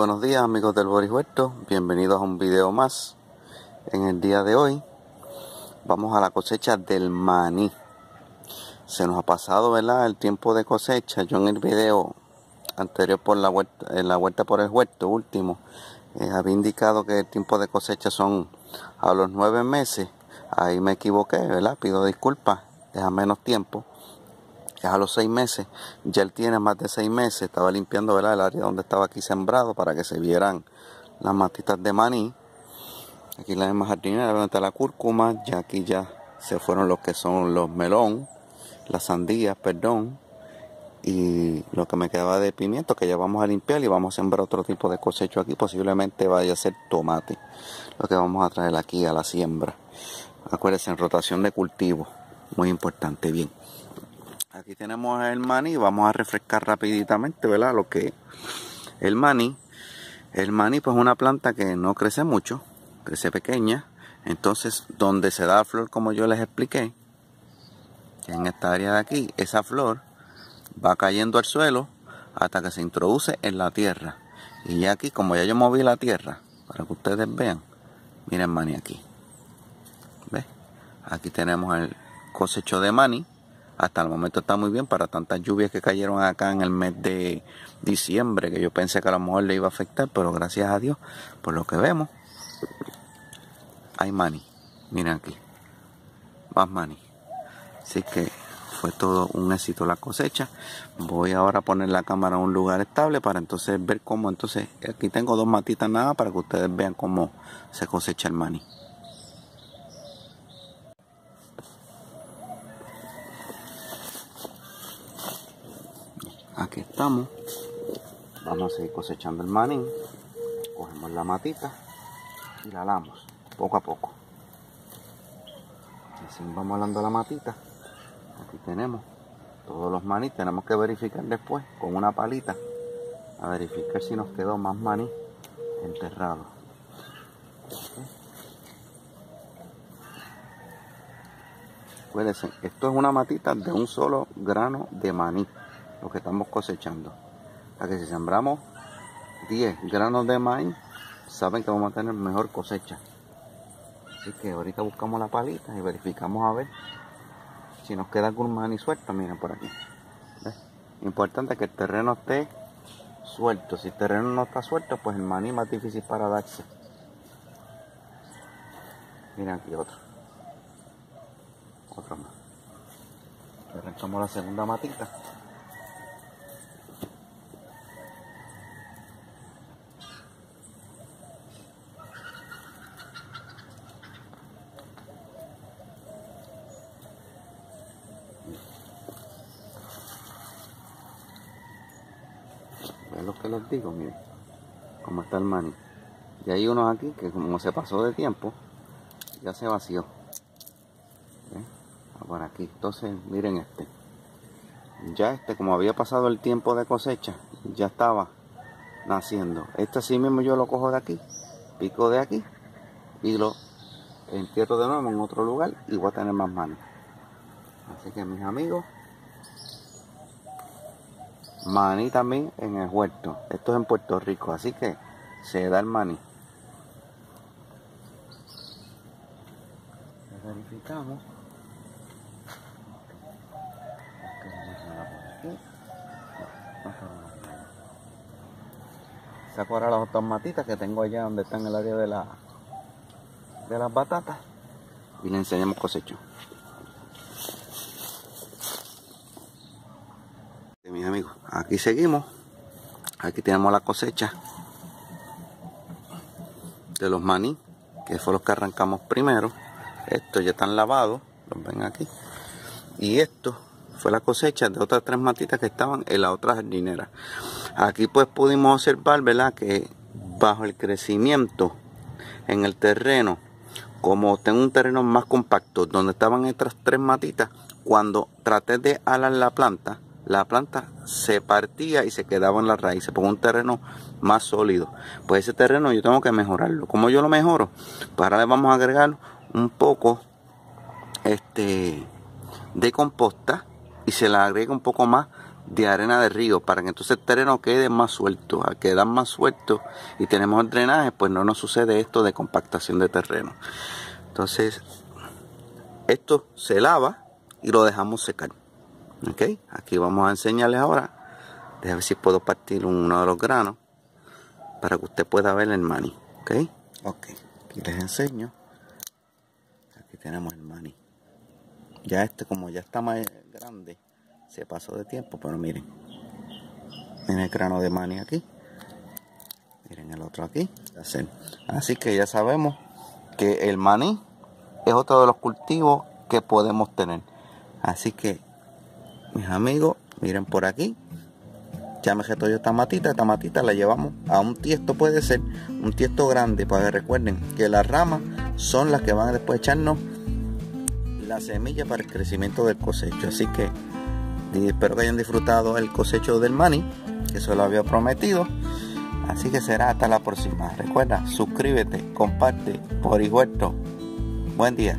Buenos días amigos del Boris Huerto, bienvenidos a un video más. En el día de hoy vamos a la cosecha del maní. Se nos ha pasado ¿verdad? el tiempo de cosecha. Yo en el video anterior por la vuelta, en la vuelta por el huerto último eh, había indicado que el tiempo de cosecha son a los nueve meses. Ahí me equivoqué, ¿verdad? Pido disculpas, es a menos tiempo es a los seis meses, ya él tiene más de seis meses, estaba limpiando el área donde estaba aquí sembrado para que se vieran las matitas de maní. Aquí la misma jardinera donde está la cúrcuma, ya aquí ya se fueron los que son los melón, las sandías, perdón, y lo que me quedaba de pimiento que ya vamos a limpiar y vamos a sembrar otro tipo de cosecho aquí, posiblemente vaya a ser tomate, lo que vamos a traer aquí a la siembra. Acuérdense en rotación de cultivo, muy importante, bien. Aquí tenemos el maní, vamos a refrescar rapiditamente, ¿verdad? Lo que el maní, el maní pues es una planta que no crece mucho, crece pequeña, entonces donde se da flor como yo les expliqué, en esta área de aquí, esa flor va cayendo al suelo hasta que se introduce en la tierra. Y ya aquí, como ya yo moví la tierra, para que ustedes vean, miren maní aquí. ¿Ves? Aquí tenemos el cosecho de maní hasta el momento está muy bien para tantas lluvias que cayeron acá en el mes de diciembre, que yo pensé que a lo mejor le iba a afectar, pero gracias a Dios, por lo que vemos, hay maní. Miren aquí, más maní. Así que fue todo un éxito la cosecha. Voy ahora a poner la cámara en un lugar estable para entonces ver cómo, entonces, aquí tengo dos matitas nada para que ustedes vean cómo se cosecha el maní. Aquí estamos. Vamos a seguir cosechando el maní. Cogemos la matita y la alamos poco a poco. Así vamos alando la matita. Aquí tenemos todos los maní tenemos que verificar después con una palita a verificar si nos quedó más maní enterrado. Acuérdense, esto es una matita de un solo grano de maní lo que estamos cosechando. Para que si sembramos 10 granos de maíz, saben que vamos a tener mejor cosecha. Así que ahorita buscamos la palita y verificamos a ver si nos queda algún maíz suelto. Miren por aquí. Importante que el terreno esté suelto. Si el terreno no está suelto, pues el maní más difícil para darse. Miren aquí otro. Otro más. Arrancamos la segunda matita. Es lo que les digo, miren, como está el maní. Y hay unos aquí que como se pasó de tiempo, ya se vació. Ah, por aquí, entonces miren este. Ya este, como había pasado el tiempo de cosecha, ya estaba naciendo. Este así mismo yo lo cojo de aquí, pico de aquí y lo entierro de nuevo en otro lugar y voy a tener más maní. Así que mis amigos, maní también en el huerto. Esto es en Puerto Rico, así que se da el maní. Verificamos. Saco ahora las otras matitas que tengo allá donde están en el área de la de las batatas y le enseñamos cosecho. mis amigos aquí seguimos. Aquí tenemos la cosecha de los maní que fue los que arrancamos primero. Estos ya están lavados los ven aquí. Y esto fue la cosecha de otras tres matitas que estaban en la otra jardinera. Aquí pues pudimos observar verdad que bajo el crecimiento en el terreno como tengo un terreno más compacto donde estaban estas tres matitas cuando traté de alar la planta la planta se partía y se quedaba en la raíz, por un terreno más sólido. Pues ese terreno yo tengo que mejorarlo. ¿Cómo yo lo mejoro? Pues ahora le vamos a agregar un poco este, de composta y se le agrega un poco más de arena de río para que entonces el terreno quede más suelto. Al quedar más suelto y tenemos el drenaje, pues no nos sucede esto de compactación de terreno. Entonces, esto se lava y lo dejamos secar. ¿Ok? Aquí vamos a enseñarles ahora. Déjame ver si puedo partir uno de los granos para que usted pueda ver el maní. ¿Ok? Ok. Aquí les enseño. Aquí tenemos el maní. Ya este, como ya está más grande, se pasó de tiempo, pero miren. Miren el grano de maní aquí. Miren el otro aquí. Así que ya sabemos que el maní es otro de los cultivos que podemos tener. Así que, mis amigos, miren por aquí. Ya me yo esta matita, esta matita la llevamos a un tiesto, puede ser un tiesto grande, para que recuerden que las ramas son las que van a después echarnos la semilla para el crecimiento del cosecho. Así que espero que hayan disfrutado el cosecho del maní, que eso lo había prometido. Así que será hasta la próxima. Recuerda, suscríbete, comparte por igual. Buen día.